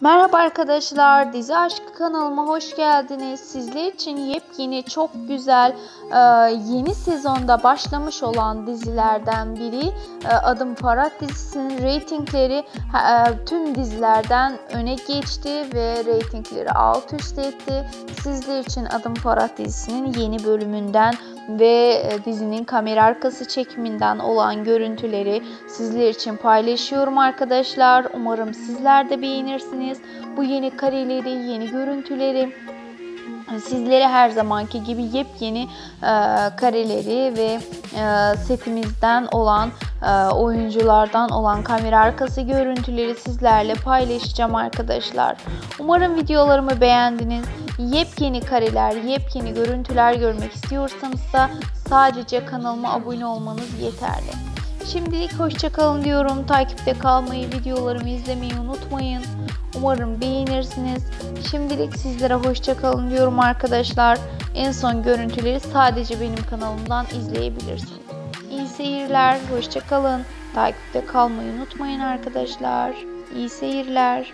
Merhaba arkadaşlar, Dizi Aşkı kanalıma hoş geldiniz. Sizler için yepyeni, çok güzel, e, yeni sezonda başlamış olan dizilerden biri. E, Adım Farah dizisinin reytingleri e, tüm dizilerden öne geçti ve reytingleri alt üst etti. Sizler için Adım Farah dizisinin yeni bölümünden ve dizinin kamera arkası çekiminden olan görüntüleri sizler için paylaşıyorum arkadaşlar. Umarım sizler de beğenirsiniz. Bu yeni kareleri, yeni görüntüleri sizlere her zamanki gibi yepyeni e, kareleri ve e, setimizden olan e, oyunculardan olan kamera arkası görüntüleri sizlerle paylaşacağım arkadaşlar. Umarım videolarımı beğendiniz. Yepyeni kareler, yepyeni görüntüler görmek istiyorsanız da sadece kanalıma abone olmanız yeterli. Şimdilik hoşçakalın diyorum. Takipte kalmayı, videolarımı izlemeyi unutmayın. Umarım beğenirsiniz. Şimdilik sizlere hoşçakalın diyorum arkadaşlar. En son görüntüleri sadece benim kanalımdan izleyebilirsiniz. İyi seyirler, hoşçakalın. Takipte kalmayı unutmayın arkadaşlar. İyi seyirler.